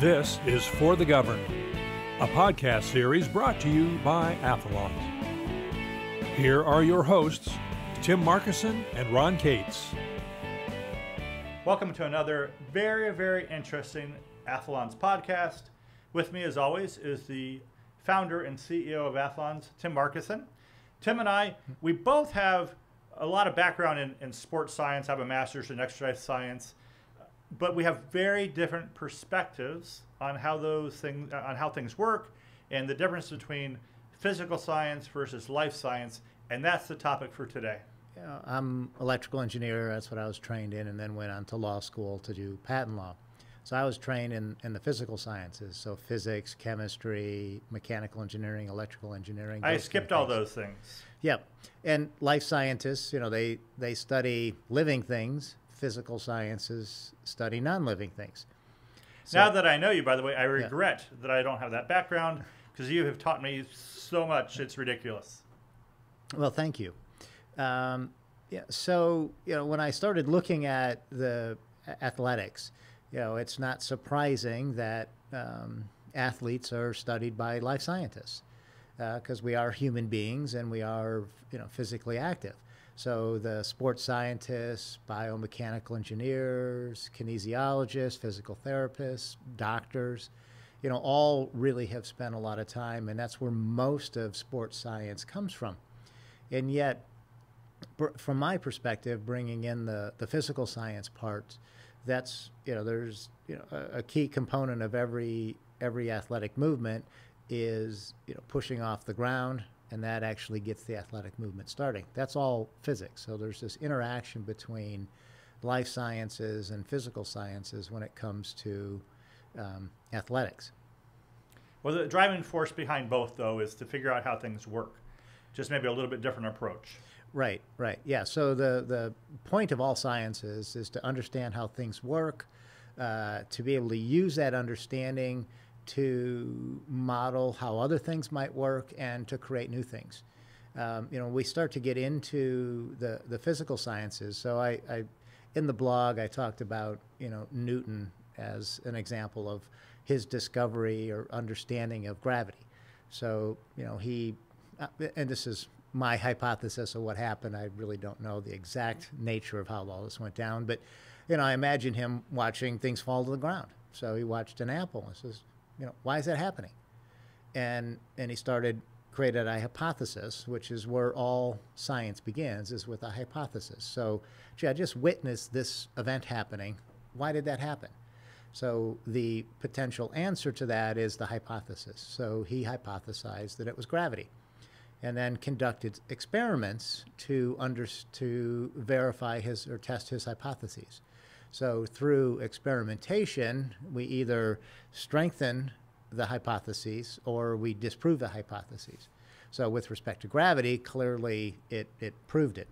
This is For the Governed, a podcast series brought to you by Athalonz. Here are your hosts, Tim Markison and Ron Cates. Welcome to another very, very interesting Athalonz podcast. With me, as always, is the founder and CEO of Athalonz, Tim Markison. Tim and I, we both have a lot of background in, in sports science, I have a master's in exercise science, but we have very different perspectives on how those things on how things work and the difference between physical science versus life science, and that's the topic for today. Yeah, I'm electrical engineer. That's what I was trained in, and then went on to law school to do patent law. So I was trained in, in the physical sciences, so physics, chemistry, mechanical engineering, electrical engineering. I skipped all those things. Yep. And life scientists, you know, they, they study living things. Physical sciences study non-living things. So, now that I know you, by the way, I regret yeah. that I don't have that background because you have taught me so much. It's ridiculous. Well, thank you. Um, yeah. So you know, when I started looking at the athletics, you know, it's not surprising that um, athletes are studied by life scientists because uh, we are human beings and we are you know physically active. So the sports scientists, biomechanical engineers, kinesiologists, physical therapists, doctors, you know, all really have spent a lot of time, and that's where most of sports science comes from. And yet, from my perspective, bringing in the, the physical science part, that's you know there's you know a, a, key component of every every athletic movement is you know pushing off the ground, and that actually gets the athletic movement starting. That's all physics. So there's this interaction between life sciences and physical sciences when it comes to um, athletics. Well, the driving force behind both, though, is to figure out how things work. Just maybe a little bit different approach. Right, right. Yeah. So the, the point of all sciences is to understand how things work, uh, to be able to use that understanding to model how other things might work and to create new things. Um, you know, we start to get into the, the physical sciences. So I, I, in the blog, I talked about, you know, Newton as an example of his discovery or understanding of gravity. So, you know, he, uh, and this is my hypothesis of what happened. I really don't know the exact nature of how all this went down, but you know, I imagine him watching things fall to the ground. So he watched an apple and says, you know, why is that happening? And and he started created a hypothesis, which is where all science begins, is with a hypothesis. So, gee, I just witnessed this event happening. Why did that happen? So the potential answer to that is the hypothesis. So he hypothesized that it was gravity and then conducted experiments to, under, to verify his or test his hypotheses. So through experimentation, we either strengthen the hypotheses or we disprove the hypotheses. So with respect to gravity, clearly it, it proved it.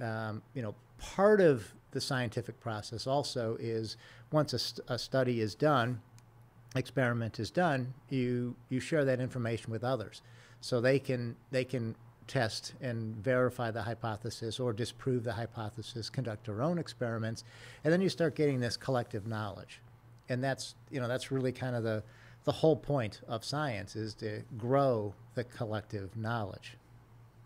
Um, you know, part of the scientific process also is once a, st a study is done, experiment is done, you, you share that information with others so they can they can test and verify the hypothesis or disprove the hypothesis, conduct their own experiments, and then you start getting this collective knowledge. And that's you know that's really kind of the the whole point of science is to grow the collective knowledge.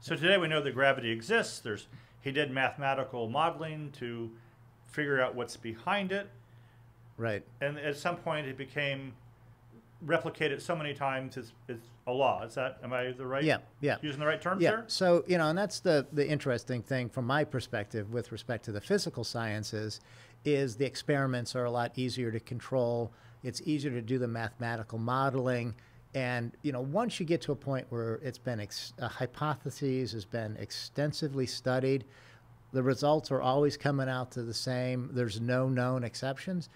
So today we know that gravity exists. There's he did mathematical modeling to figure out what's behind it. Right. And at some point it became replicated so many times is, it's a law. Is that am I the right? Yeah, yeah. Using the right terms yeah. there? So you know, and that's the the interesting thing from my perspective with respect to the physical sciences, is the experiments are a lot easier to control. It's easier to do the mathematical modeling, and you know, once you get to a point where it's been ex- a hypothesis has been extensively studied, the results are always coming out to the same. There's no known exceptions.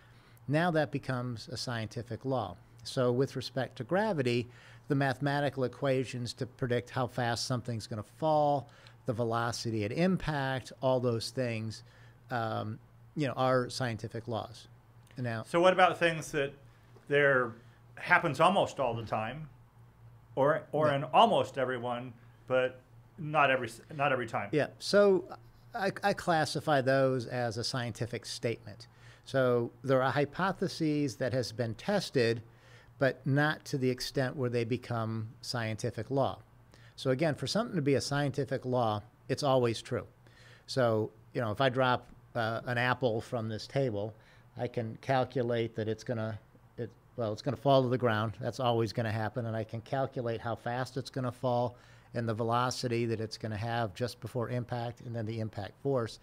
Now that becomes a scientific law. So with respect to gravity, the mathematical equations to predict how fast something's going to fall, the velocity at impact, all those things, um, you know, are scientific laws. Now, so what about things that there happens almost all the time, or or yeah. in almost everyone, but not every not every time? Yeah. So I, I classify those as a scientific statement. So there are hypotheses that has been tested, but not to the extent where they become scientific law. So again, for something to be a scientific law, it's always true. So you know, if I drop uh, an apple from this table, I can calculate that it's going to, it, well, it's going to fall to the ground. That's always going to happen. And I can calculate how fast it's going to fall and the velocity that it's going to have just before impact and then the impact force.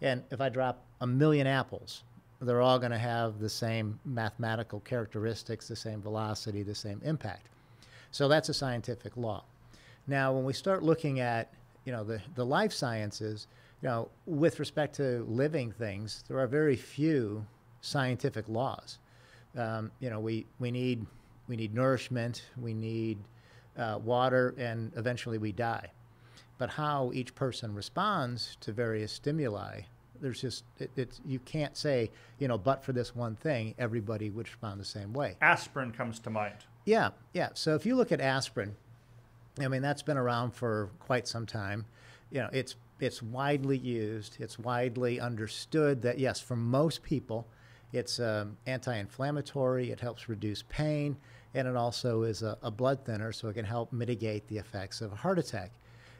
And if I drop a million apples, they're all going to have the same mathematical characteristics, the same velocity, the same impact. So that's a scientific law. Now, when we start looking at, you know, the, the life sciences, you know, with respect to living things, there are very few scientific laws. Um, you know, we, we need we need nourishment, we need uh, water, and eventually we die. But how each person responds to various stimuli, there's just it, it's you can't say you know, but for this one thing, everybody would respond the same way. Aspirin comes to mind. Yeah, yeah. So if you look at aspirin, I mean that's been around for quite some time. You know, it's it's widely used. It's widely understood that yes, for most people, it's um, anti-inflammatory. It helps reduce pain, and it also is a, a blood thinner, so it can help mitigate the effects of a heart attack.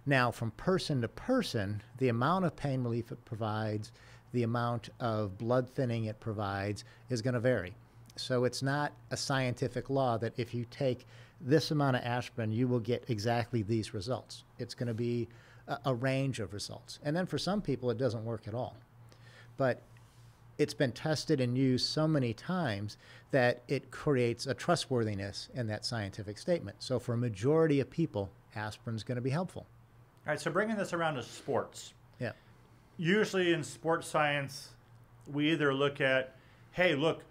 Now, from person to person, the amount of pain relief it provides, the amount of blood thinning it provides, is going to vary. So it's not a scientific law that if you take this amount of aspirin, you will get exactly these results. It's going to be a, a range of results. And then for some people, it doesn't work at all. But it's been tested and used so many times that it creates a trustworthiness in that scientific statement. So for a majority of people, aspirin is going to be helpful. All right, so bringing this around to sports. Yeah. Usually in sports science, we either look at, hey, look,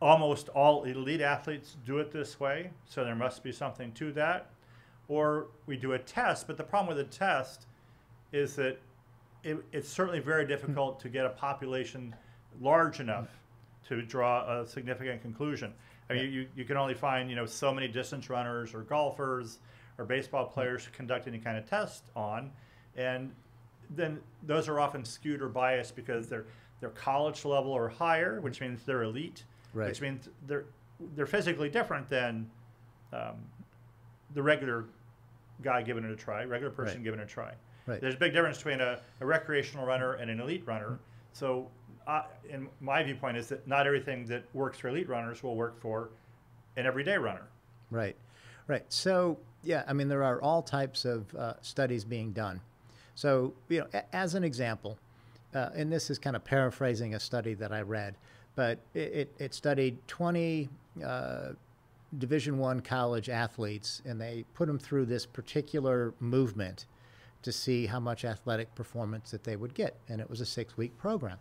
almost all elite athletes do it this way, so there must be something to that. Or we do a test, but the problem with a test is that it, it's certainly very hmm. difficult to get a population large enough to draw a significant conclusion. I mean, you, you can only find you know so many distance runners or golfers or baseball players to conduct any kind of test on, and then those are often skewed or biased because they're they're college level or higher, which means they're elite, Right. which means they're they're physically different than um, the regular guy given it a try, regular person Right. giving it a try. Right. There's a big difference between a, a recreational runner and an elite runner. So, uh, in my viewpoint, is that not everything that works for elite runners will work for an everyday runner. Right, right. So, yeah, I mean, there are all types of uh, studies being done. So, you know, a- as an example, uh, and this is kind of paraphrasing a study that I read, but it, it, studied 20 uh, Division One college athletes, and they put them through this particular movement to see how much athletic performance that they would get, and it was a six-week program.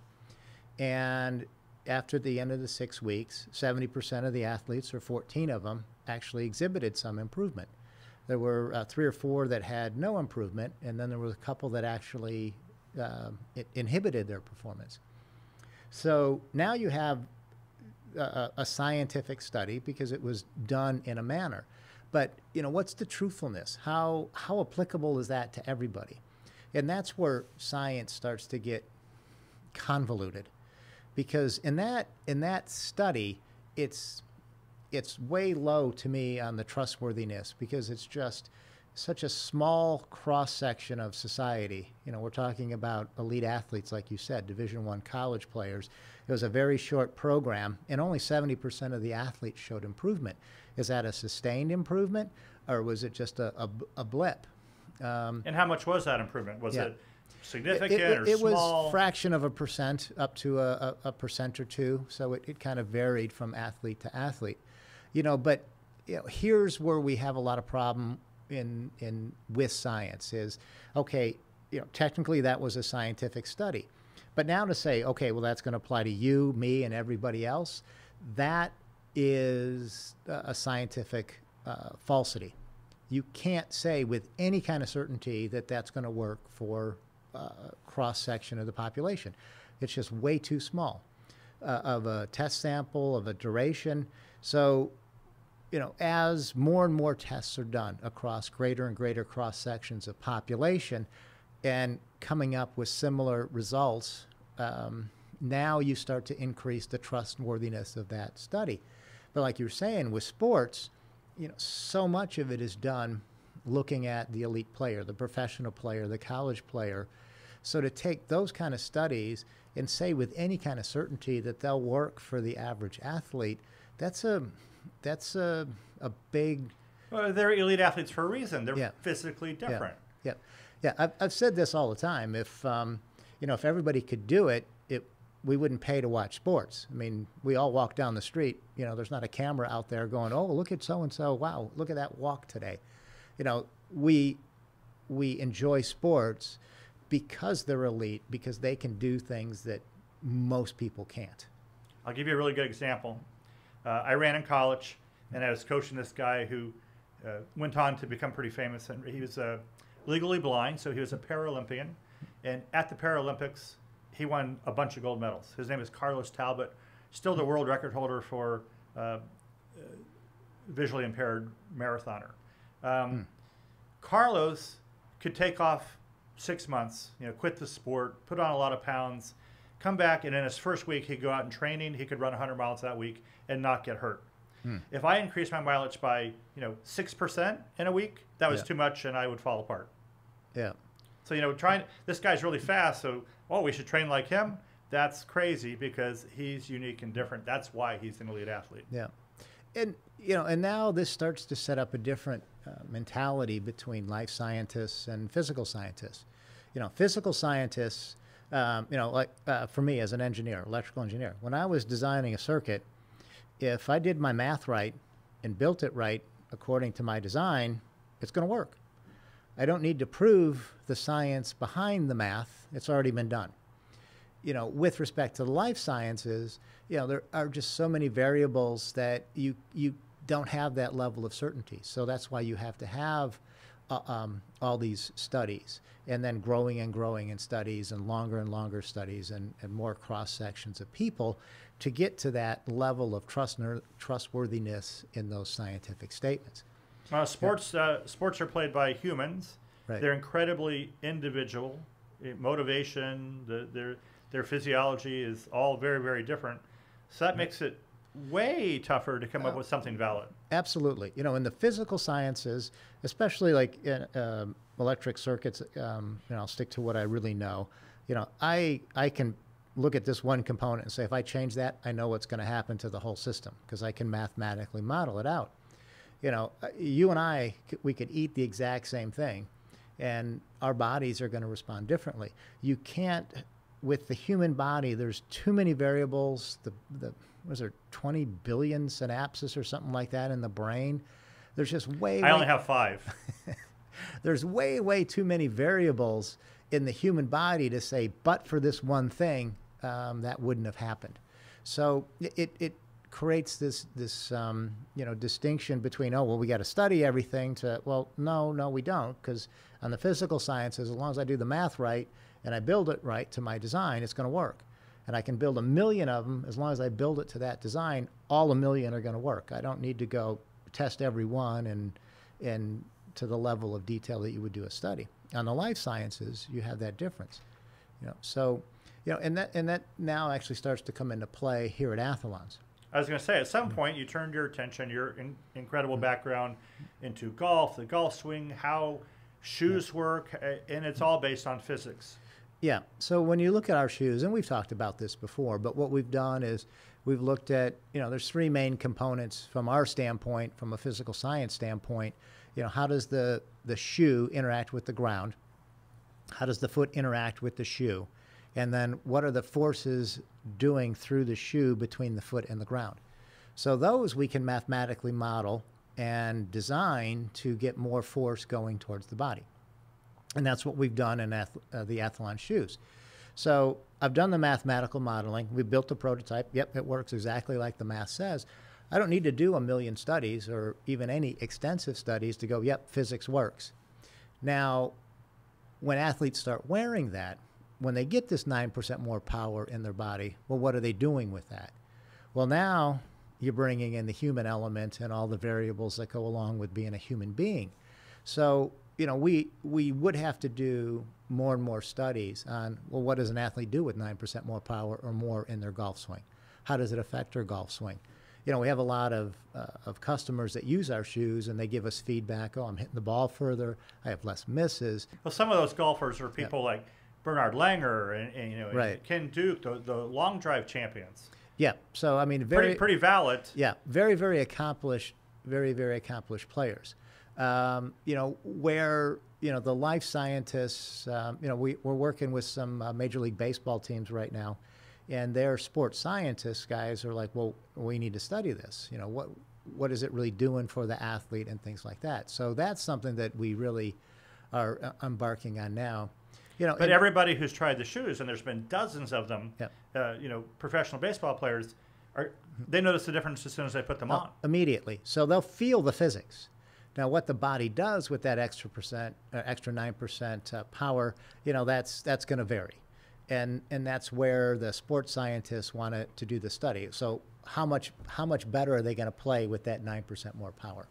And after the end of the six weeks, 70% of the athletes, or 14 of them, actually exhibited some improvement. There were uh, three or four that had no improvement, and then there was a couple that actually um, it inhibited their performance. So now you have a- a, a scientific study because it was done in a manner. But you know, what's the truthfulness? How how applicable is that to everybody? And that's where science starts to get convoluted because in that in that study it's it's way low to me on the trustworthiness because it's just such a small cross section of society you know we're talking about elite athletes like you said division 1 college players it was a very short program and only 70% of the athletes showed improvement is that a sustained improvement or was it just a, a, a blip um, And how much was that improvement? Was Yeah. it significant it, it, or it small? was fraction of a percent up to a, a, a percent or two so it, it kind of varied from athlete to athlete you know but you know, here's where we have a lot of problem in in with science is okay you know technically that was a scientific study but now to say okay well that's going to apply to you me and everybody else that is a a scientific uh, falsity you can't say with any kind of certainty that that's going to work for uh, cross section of the population. It's just way too small uh, of a test sample of a duration. So, you know, as more and more tests are done across greater and greater cross sections of population, and coming up with similar results, um, now you start to increase the trustworthiness of that study. But like you're saying, with sports, you know, so much of it is done looking at the elite player, the professional player, the college player. So to take those kind of studies and say with any kind of certainty that they'll work for the average athlete, that's a that's a, a big Well, they're elite athletes for a reason. They're Yeah. physically different. Yeah, yeah. I've, I've said this all the time. If um, you know, if everybody could do it, it we wouldn't pay to watch sports. I mean, we all walk down the street. You know, there's not a camera out there going, "Oh, look at so and so! Wow, look at that walk today." You know, we we enjoy sports because they're elite because they can do things that most people can't. I'll give you a really good example. Uh, I ran in college, and I was coaching this guy who uh, went on to become pretty famous. And he was uh, legally blind, so he was a Paralympian. And at the Paralympics, he won a bunch of gold medals. His name is Carlos Talbott, still the world record holder for uh, uh, visually impaired marathoner. Um, Carlos could take off six months, you know, quit the sport, put on a lot of pounds, come back, and in his first week, he'd go out in training. He could run 100 miles that week and not get hurt. Hmm. If I increased my mileage by, you know, six percent in a week, that was Yeah. too much, and I would fall apart. Yeah. So you know, trying this guy's really fast, so oh, we should train like him. That's crazy because he's unique and different. That's why he's an elite athlete. Yeah, and you know, and now this starts to set up a different uh, mentality between life scientists and physical scientists. You know, physical scientists, um, you know, like uh, for me as an engineer, electrical engineer, when I was designing a circuit, if I did my math right and built it right according to my design, it's going to work. I don't need to prove the science behind the math; it's already been done you know, with respect to the life sciences, you know, there are just so many variables that you you don't have that level of certainty. So that's why you have to have uh, um, all these studies, and then growing and growing in studies, and longer and longer studies, and, and more cross sections of people, to get to that level of trust trustworthiness in those scientific statements. Uh, sports uh, sports are played by humans. Right. They're incredibly individual. Eh, Motivation, the, their their physiology is all very very different. So that makes it way tougher to come up with something valid. Absolutely. You know, in the physical sciences, especially like in um, electric circuits, um, you know, I'll stick to what I really know. You know, I I can look at this one component and say, if I change that, I know what's going to happen to the whole system because I can mathematically model it out. You know, uh, you and I we could eat the exact same thing, and our bodies are going to respond differently. You can't, with the human body, there's too many variables. The the was there 20 billion synapses or something like that in the brain? There's just way. I way- only have five. there's way way too many variables in the human body to say but for this one thing um, that wouldn't have happened so it, it creates this this um, you know distinction between oh well we got to study everything to well no no we don't because on the physical sciences as long as i do the math right and i build it right to my design it's going to work. And i can build a million of them as long as i build it to that design all a million are going to work. I don't need to go test every one and and to the level of detail that you would do a study. On the life sciences you have that difference you know so you know and that and that now actually starts to come into play here at Athalonz. I was going to say, at some point, you turned your attention, your in, incredible background, into golf, the golf swing, how shoes work, uh, and it's all based on physics. Yeah. So when you look at our shoes, and we've talked about this before, but what we've done is we've looked at, you know, there's three main components from our standpoint, from a physical science standpoint. You know, how does the the shoe interact with the ground? How does the foot interact with the shoe? And then what are the forces doing through the shoe between the foot and the ground? So those we can mathematically model and design to get more force going towards the body. And that's what we've done in ath- uh, the Athalonz shoes. So I've done the mathematical modeling. We built a prototype. Yep, it works exactly like the math says. I don't need to do a million studies or even any extensive studies to go, yep, physics works. Now, when athletes start wearing that, when they get this 9% more power in their body, well, what are they doing with that? Well, now you're bringing in the human element and all the variables that go along with being a human being. So you know, we we would have to do more and more studies on well, what does an athlete do with nine percent more power or more in their golf swing? How does it affect their golf swing? You know, we have a lot of uh, of customers that use our shoes and they give us feedback. Oh, I'm hitting the ball further. I have less misses. Well, some of those golfers are people like Bernard Langer and, and you know Right. Ken Duke, the, the long drive champions. Yeah. So I mean, very Pretty pretty valid. Yeah, very, very accomplished, very, very accomplished players. Um, you know, where, you know, the life scientists, um, you know, we, we're working with some uh, Major League Baseball teams right now, and their sports scientists guys are like, well, we need to study this. You know, what, what is it really doing for the athlete and things like that. So that's something that we really are uh, embarking on now. You know, But everybody who's tried the shoes, and there's been dozens of them, Yep. uh, you know, professional baseball players, are they notice the difference as soon as they put them on. immediately. So they'll feel the physics. Now, what the body does with that extra percent, uh, extra nine percent uh, power, you know, that's that's going to vary, and and that's where the sports scientists want to, do the study. So how much how much better are they going to play with that nine percent more power?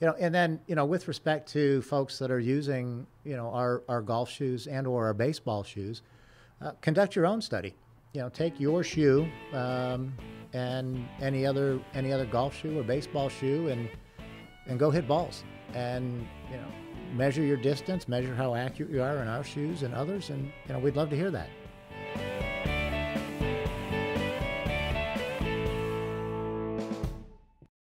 You know, and then you know, with respect to folks that are using you know our our golf shoes and or our baseball shoes, uh, conduct your own study. You know, take your shoe um, and any other any other golf shoe or baseball shoe and and go hit balls and you know measure your distance, measure how accurate you are in our shoes and others, and you know we'd love to hear that.